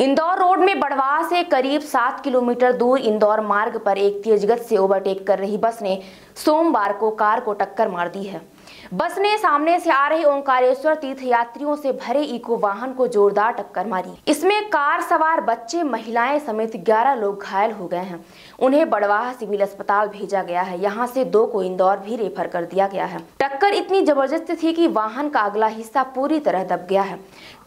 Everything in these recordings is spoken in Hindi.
इंदौर रोड में बड़वा से करीब सात किलोमीटर दूर इंदौर मार्ग पर एक तेजगत से ओवरटेक कर रही बस ने सोमवार को कार को टक्कर मार दी है। बस ने सामने से आ रहे ओंकारेश्वर तीर्थ यात्रियों से भरे इको वाहन को जोरदार टक्कर मारी। इसमें कार सवार बच्चे, महिलाएँ समेत 11 लोग घायल हो गए हैं। उन्हें बड़वाह सिविल अस्पताल भेजा गया है। यहाँ से दो को इंदौर भी रेफर कर दिया गया है। टक्कर इतनी ज़बरदस्त थी कि वाहन का अगला हिस्सा पूरी तरह दब गया है।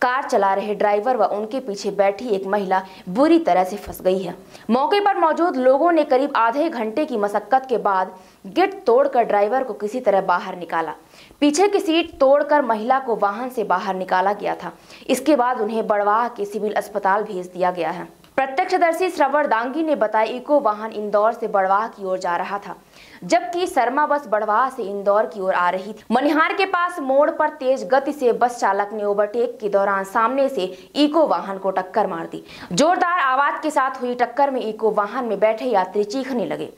कार चला रहे ड्राइवर व उनके पीछे बैठी एक महिला बुरी तरह से फंस गई है। मौके पर मौजूद लोगों ने करीब आधे घंटे की मशक्कत के बाद गिट तोड़कर ड्राइवर को किसी तरह बाहर निकाला। पीछे की सीट तोड़कर महिला को वाहन से बाहर निकाला गया था। इसके बाद उन्हें बड़वाह के सिविल अस्पताल भेज दिया गया है। प्रत्यक्षदर्शी श्रवण दांगी ने बताया, इको वाहन इंदौर से बड़वाह की ओर जा रहा था, जबकि शर्मा बस बड़वाह से इंदौर की ओर आ रही थी। मनिहार के पास मोड़ पर तेज गति से बस चालक ने ओवरटेक के दौरान सामने से इको वाहन को टक्कर मार दी। जोरदार आवाज़ के साथ हुई टक्कर में इको वाहन में बैठे यात्री चीखने लगे।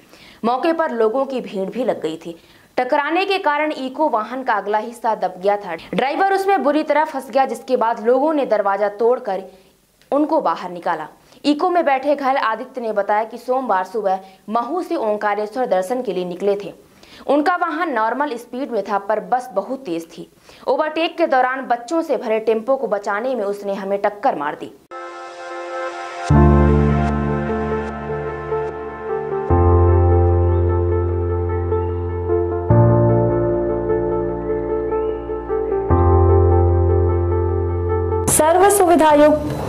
मौके पर लोगों की भीड़ भी लग गई थी। टकराने के कारण इको वाहन का अगला हिस्सा दब गया था। ड्राइवर उसमें बुरी तरह फंस गया, जिसके बाद लोगों ने दरवाज़ा तोड़कर उनको बाहर निकाला। इको में बैठे घायल आदित्य ने बताया कि सोमवार सुबह महू से ओंकारेश्वर दर्शन के लिए निकले थे। उनका वाहन नॉर्मल स्पीड में था, पर बस बहुत तेज थी। ओवरटेक के दौरान बच्चों से भरे टेंपो को बचाने में उसने हमें टक्कर मार दी। सर्व सुविधा युक्त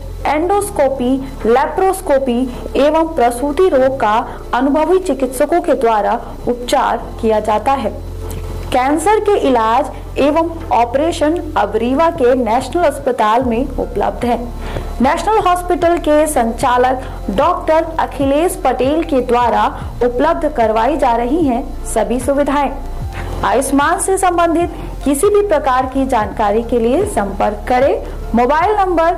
एंडोस्कोपी, लेप्रोस्कोपी एवं प्रसूति रोग का अनुभवी चिकित्सकों के द्वारा उपचार किया जाता है। कैंसर के इलाज एवं ऑपरेशन अब रीवा के नेशनल अस्पताल में उपलब्ध है। नेशनल हॉस्पिटल के संचालक डॉक्टर अखिलेश पटेल के द्वारा उपलब्ध करवाई जा रही हैं सभी सुविधाएँ। आयुष्मान से संबंधित किसी भी प्रकार की जानकारी के लिए संपर्क करें। मोबाइल नंबर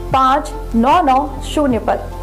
पाँच नौ नौ शून्य पर।